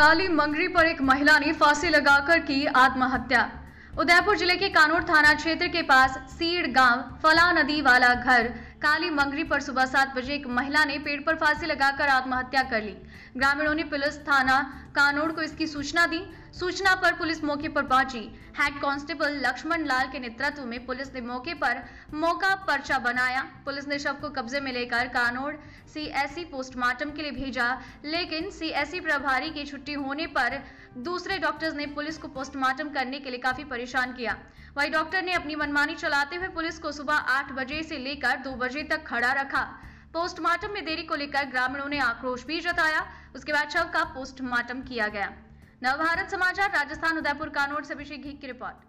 काली मंगरी पर एक महिला ने फांसी लगाकर की आत्महत्या। उदयपुर ज़िले के कानूर थाना क्षेत्र के पास सीड़ गाँव, फला नदी वाला घर काली मंगरी पर सुबह सात बजे एक महिला ने पेड़ पर फांसी लगाकर आत्महत्या कर ली। ग्रामीणों ने पुलिस, थाना कानोड़ को इसकी सूचना दी। सूचना पर पुलिस मौके पर पहुँची। हेड कांस्टेबल लक्ष्मण लाल के नेतृत्व में पुलिस ने मौके पर मौका पर्चा बनाया। पुलिस ने शव को कब्जे में लेकर कानोड़ सीएससी पोस्टमार्टम के लिए भेजा। लेकिन सीएससी प्रभारी की छुट्टी होने पर दूसरे डॉक्टर्स ने पुलिस को पोस्टमार्टम करने के लिए काफ़ी परेशान किया। वही डॉक्टर ने अपनी मनमानी चलाते हुए पुलिस को सुबह आठ बजे से लेकर दो बजे तक खड़ा रखा। पोस्टमार्टम में देरी को लेकर ग्रामीणों ने आक्रोश भी जताया। उसके बाद शव का पोस्टमार्टम किया गया। नवभारत समाचार, राजस्थान, उदयपुर, कानौर से अभिषेक घी की रिपोर्ट।